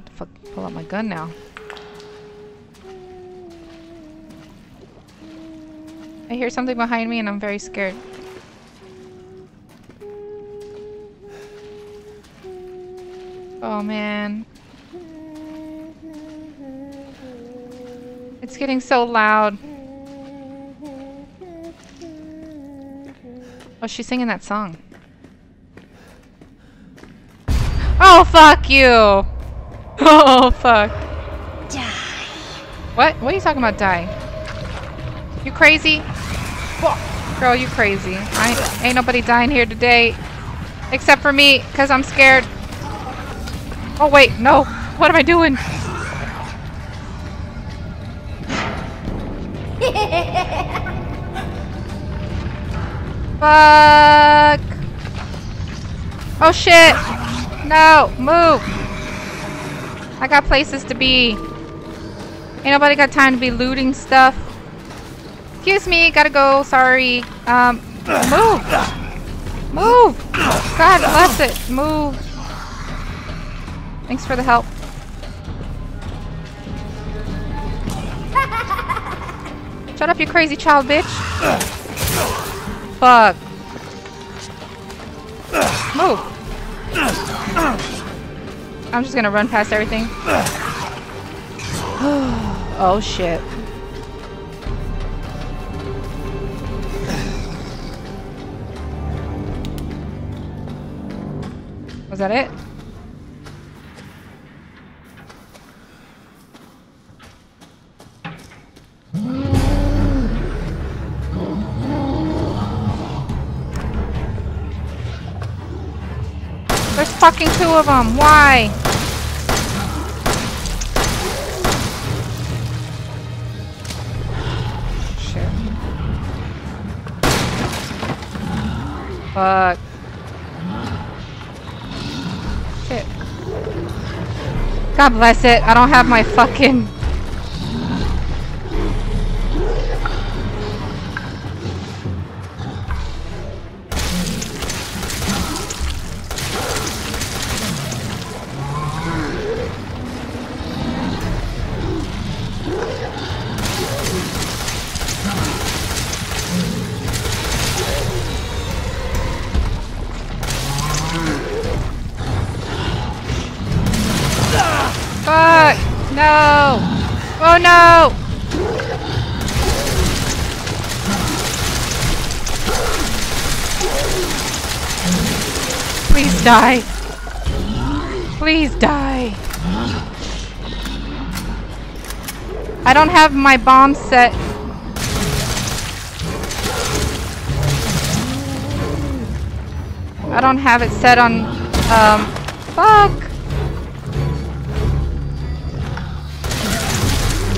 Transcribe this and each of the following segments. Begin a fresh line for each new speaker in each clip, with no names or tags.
What the fuck? Pull out my gun now. I hear something behind me and I'm very scared. Oh man. It's getting so loud. Oh, she's singing that song. Oh, fuck you! Oh, fuck. Die. What? What are you talking about, die? You crazy? Girl, you crazy. I ain't nobody dying here today. Except for me, because I'm scared. Oh, wait, no. What am I doing? Fuck. Oh, shit. No, move. I got places to be. Ain't nobody got time to be looting stuff. Excuse me, gotta go, sorry. Um, move! Move! God bless it, move. Thanks for the help. Shut up, you crazy child bitch. Fuck. Move. I'm just gonna run past everything. oh shit. Was that it? There's fucking two of them. Why? Fuck. Shit. God bless it. I don't have my fucking... Please die. Please die. I don't have my bomb set. I don't have it set on, um, fuck.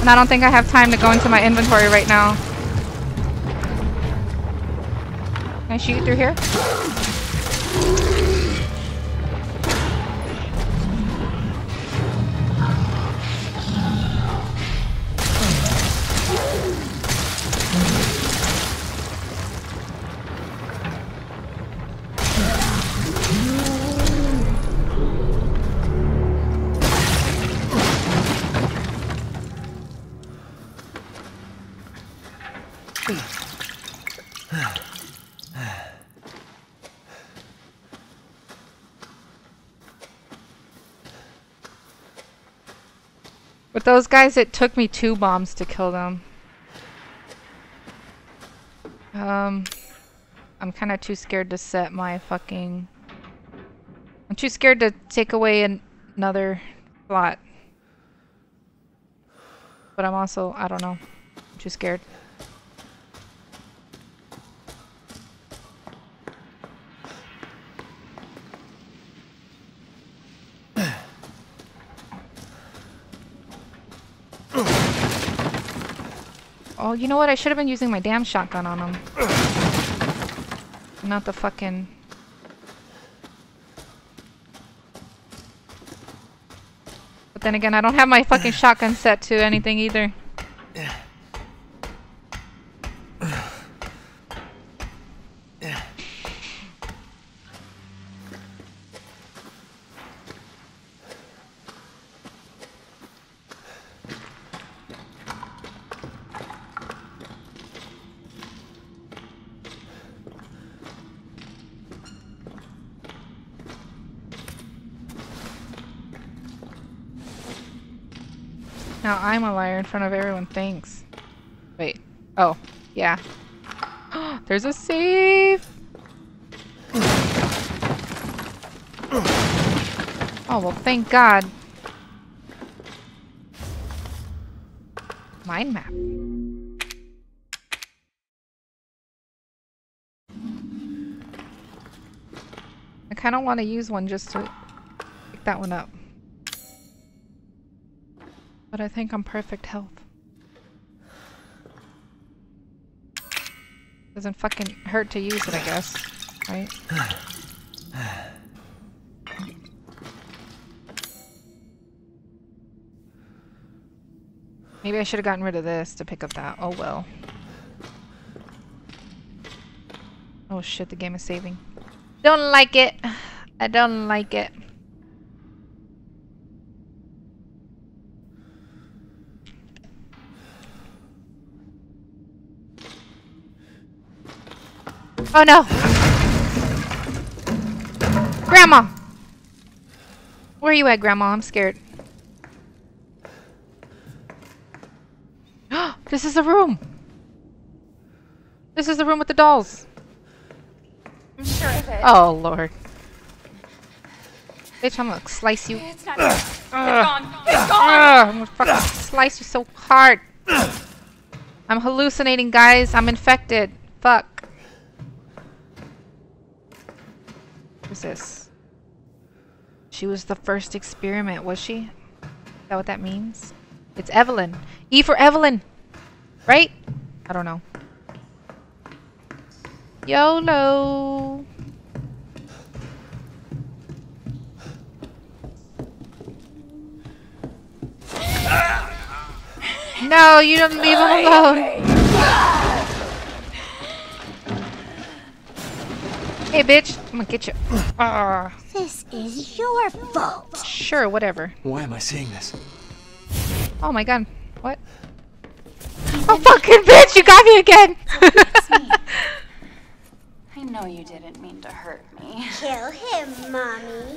And I don't think I have time to go into my inventory right now. Can I shoot through here? Those guys, it took me two bombs to kill them. Um, I'm kind of too scared to set my fucking... I'm too scared to take away an another slot. But I'm also, I don't know, too scared. Oh, you know what? I should have been using my damn shotgun on them. Not the fucking... But then again, I don't have my fucking shotgun set to anything either. Now I'm a liar in front of everyone. Thanks. Wait. Oh, yeah. There's a save! Oh, well, thank God. Mind map. I kind of want to use one just to pick that one up. But I think I'm perfect health. Doesn't fucking hurt to use it, I guess. Right? Maybe I should have gotten rid of this to pick up that. Oh well. Oh shit, the game is saving. Don't like it. I don't like it. Oh no! Grandma! Where are you at, Grandma? I'm scared. this is the room! This is the room with the dolls.
I'm sure of it.
Oh, Lord. Bitch, I'm gonna slice you.
It's not. It's gone. It's gone.
I'm gonna fucking slice you so hard. I'm hallucinating, guys. I'm infected. Fuck. She was the first experiment, was she? Is that what that means? It's Evelyn. E for Evelyn. Right? I don't know. YOLO. No, you don't leave him alone. Hey, bitch. I'm gonna get you. Ah,
This is your fault.
sure, whatever.
Why am I seeing this?
Oh my god. What? Oh, fucking bitch, you got me again!
I know you didn't mean to hurt me.
Kill him, Mommy.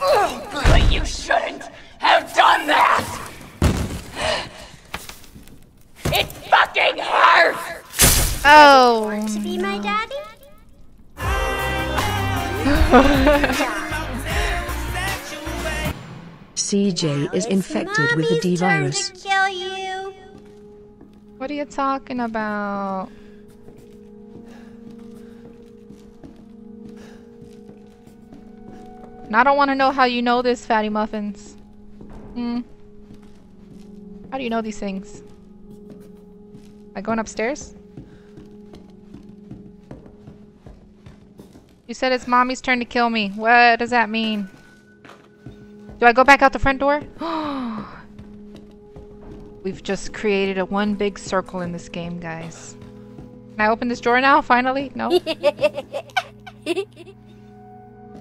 But you shouldn't have done that! It fucking hurts!
oh.
To be my daddy?
CJ is
It's
infected with the D virus.
kill you.
What are you talking about? And I don't want to know how you know this, Fatty Muffins. Hmm. How do you know these things? Am I going upstairs? You said it's mommy's turn to kill me. What does that mean? Do I go back out the front door? We've just created a one big circle in this game, guys. Can I open this drawer now, finally? No?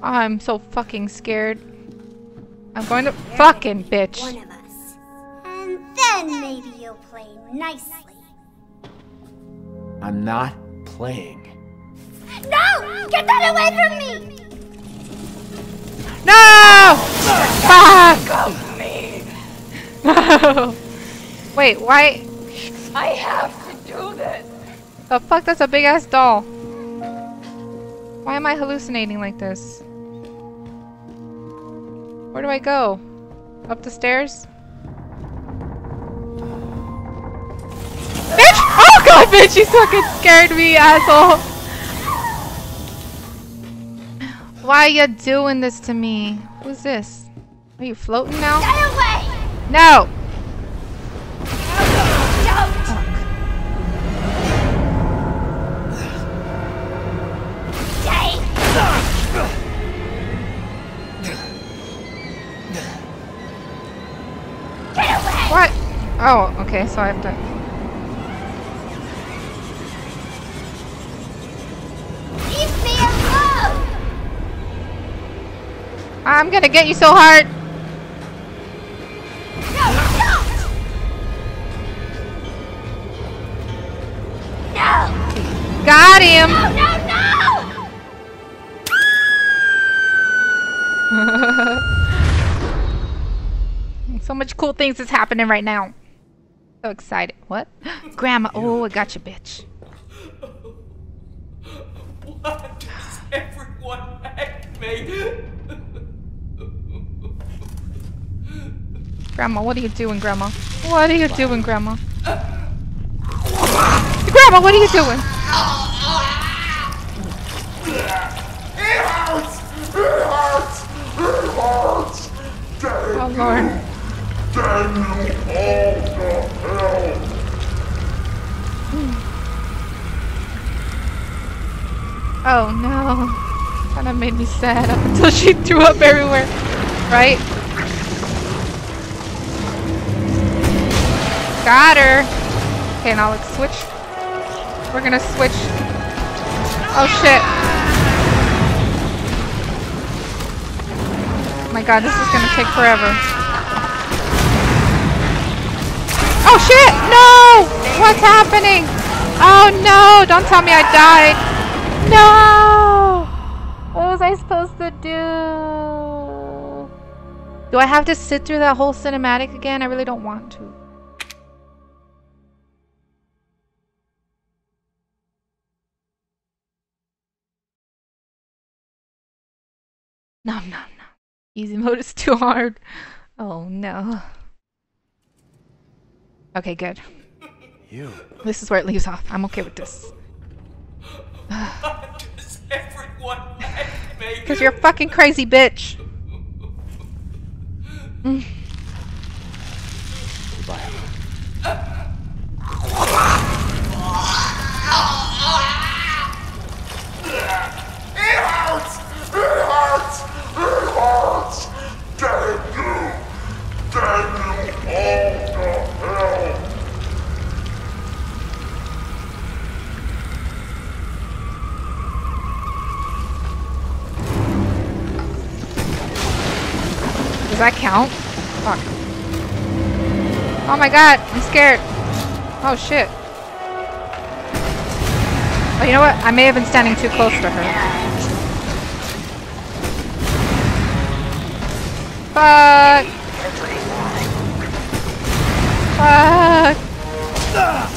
Oh, I'm so fucking scared. I'm going to- Fucking bitch.
One of us. And then maybe you'll play nicely.
I'm not playing.
No! Get that away from me!
No! Fuck! No! Wait, why?
I have to do this!
The fuck? That's a big ass doll. Why am I hallucinating like this? Where do I go? Up the stairs? Bitch! Oh god, bitch! You fucking scared me, asshole! Why are you doing this to me? Who's this? Are you floating now?
Get away!
No!
Don't! Stay! Get away!
What? Oh, okay, so I have to... I'm gonna get you so hard!
No, don't! No!
Got him!
No, no, no!
So much cool things is happening right now. So excited. What? Grandma. Oh, I got you, bitch.
Why does everyone hate me?
Grandma, what are you doing, Grandma? What are you doing, Grandma? Grandma, what are you doing?
It hurts! It hurts! It hurts!
Oh, Lord.
Damn you all hell!
Oh no. Kind of made me sad until she threw up everywhere. Right? Got her. Okay, now let's switch. We're gonna switch. Oh shit. Oh my god, this is gonna take forever. Oh shit! No! What's happening? Oh no! Don't tell me I died. No! What was I supposed to do? Do I have to sit through that whole cinematic again? I really don't want to. No, no, no. Easy mode is too hard. Oh no. Okay, good.
You.
This is where it leaves off. I'm okay with this.
Why does everyone hate me?
Because you're a fucking crazy bitch. Mm.
Goodbye.
My god, I'm scared. Oh shit. Oh, you know what? I may have been standing too close to her. Fuck. Fuck.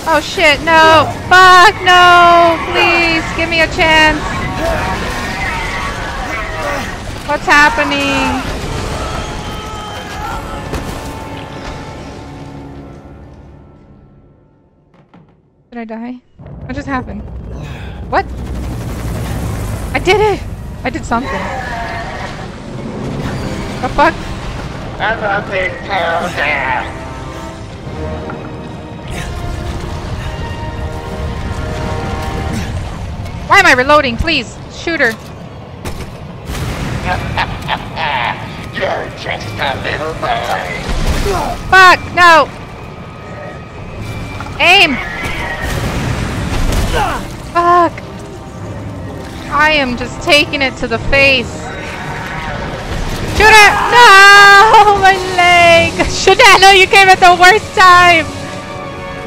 Oh shit, no. Fuck, no. Please, give me a chance. What's happening? Did I die? What just happened? What? I did it! I did something. The fuck?
Thing fell down.
Why am I reloading? Please, shoot her.
You're just a little boy.
Fuck, no! Aim! Fuck! I am just taking it to the face. Shoot her! No! My leg! Shanano, you came at the worst time!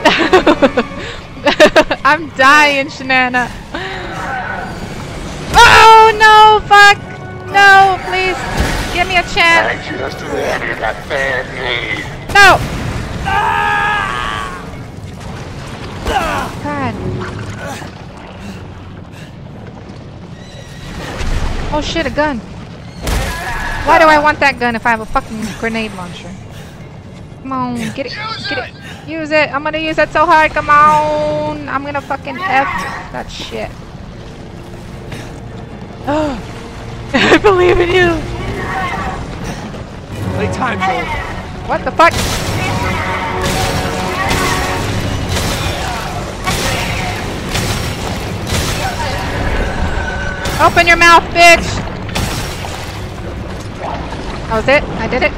I'm dying, Shanana. Oh no! Fuck! No, please! Give me a chance!
Just wanted a family.
No! Ah! God. Oh shit, a gun. Why do I want that gun if I have a fucking grenade launcher? Come on, get it, get it. Use it. I'm gonna use it so hard. Come on. I'm gonna fucking F that shit. Oh, I believe in you.
Playtime, Joel.
What the fuck? Open your mouth, bitch! That was it? I did it?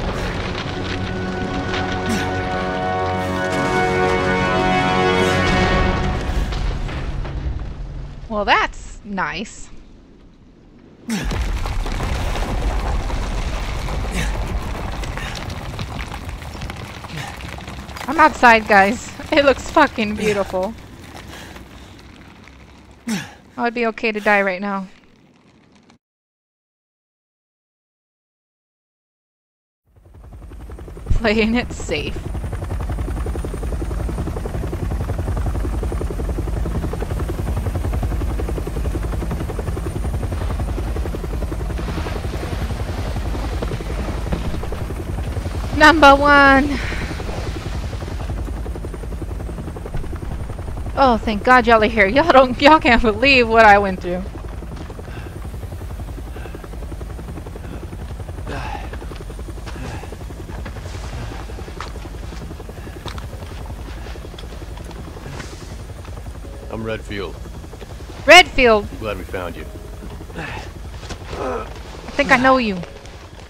Well, that's nice. I'm outside, guys. It looks fucking beautiful. I would be okay to die right now. Playing it safe. Number one. Oh, thank God y'all are here. Y'all don't, y'all can't believe what I went through.
I'm Redfield.
Redfield,
Glad we found you.
I think I know you.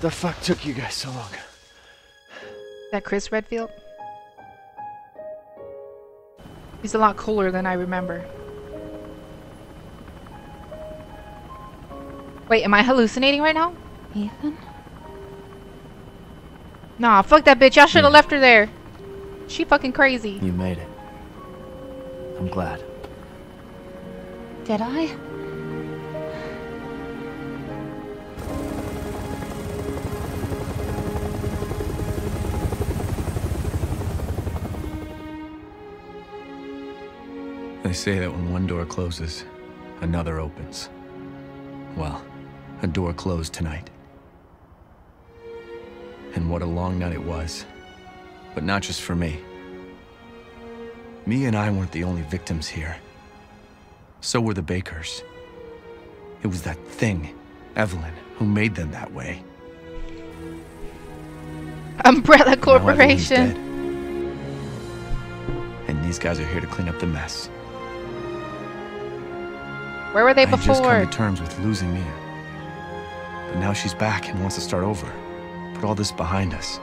The fuck took you guys so long?
That Chris Redfield? He's a lot cooler than I remember. Wait, am I hallucinating right now? Ethan? Nah, fuck that bitch. Y'all should have
Yeah.
left her there. She fucking crazy.
You made it. I'm glad.
Did I?
They say that when one door closes, another opens. Well, a door closed tonight. And what a long night it was. But not just for me. Mia and I weren't the only victims here. So were the Bakers. It was that thing, Evelyn, who made them that way.
Umbrella Corporation.
And these guys are here to clean up the mess.
Where were they
I had just come
before?
to terms with losing Mia. But now she's back and wants to start over. Put all this behind us.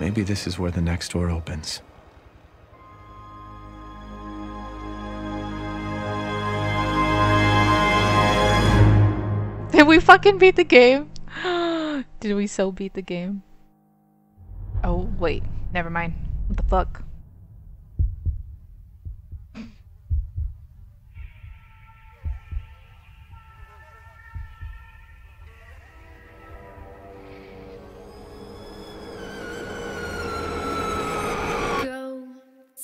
Maybe this is where the next door opens.
Fucking beat the game? Did we so beat the game? Oh, wait. Never mind. What the fuck?
Go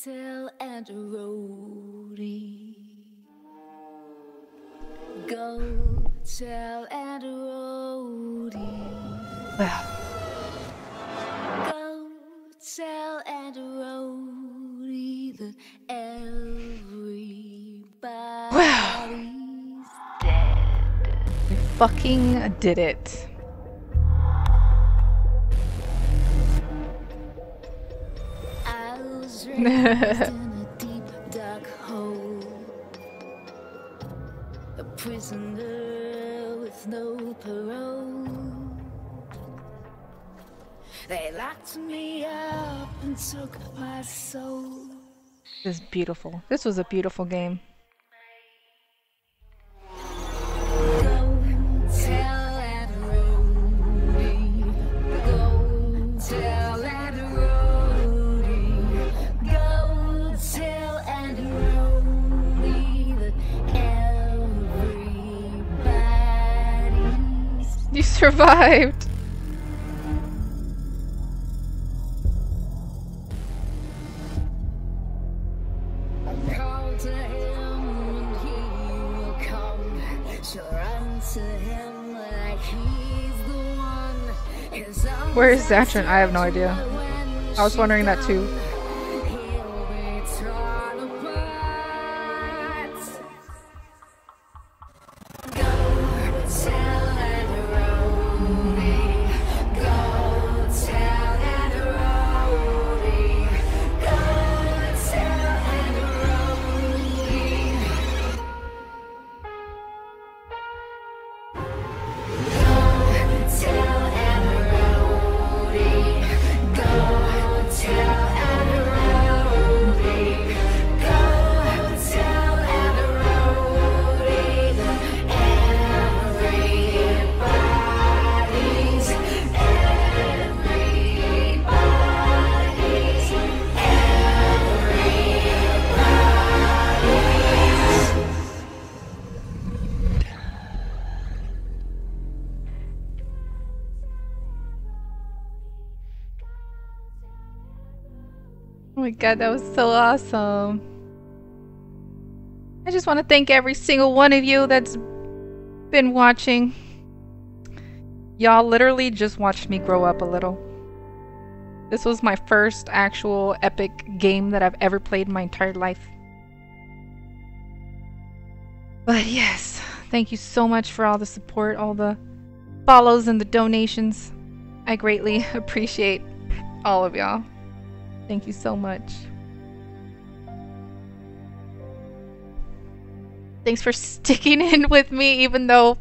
tell. Go tell.
Well,
Go tell Aunt Rhodey that everybody's
we fucking did it.
They locked me up and took my soul.
This is beautiful. This was a beautiful game.
Go tell
Where is
are
Zatron? I have no idea. I was wondering that too. My god, that was so awesome. I just want to thank every single one of you that's been watching. Y'all literally just watched me grow up a little. This was my first actual epic game that I've ever played in my entire life. But yes, thank you so much for all the support, all the follows and the donations. I greatly appreciate all of y'all. Thank you so much. Thanks for sticking in with me even though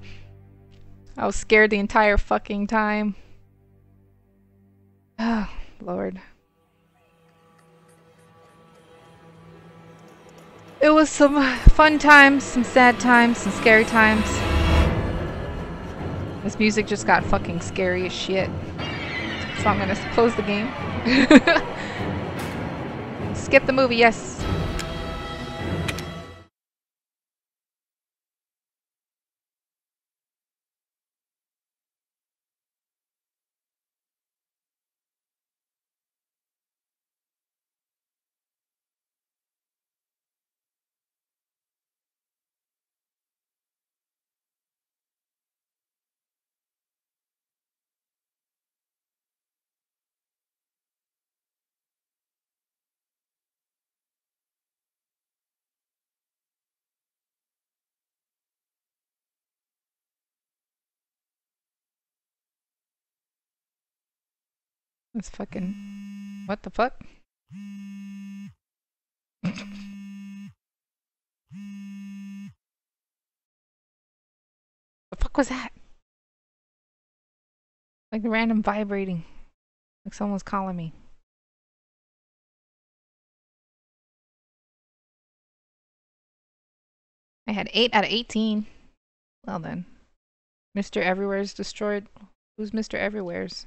I was scared the entire fucking time. Oh, Lord. It was some fun times, some sad times, some scary times. This music just got fucking scary as shit. So I'm gonna close the game. Skip the movie, yes. This fucking... What the fuck? the fuck was that? Like the random vibrating. Like someone's calling me. I had 8 out of 18. Well then. Mr. Everywhere's destroyed. Who's Mr. Everywhere's?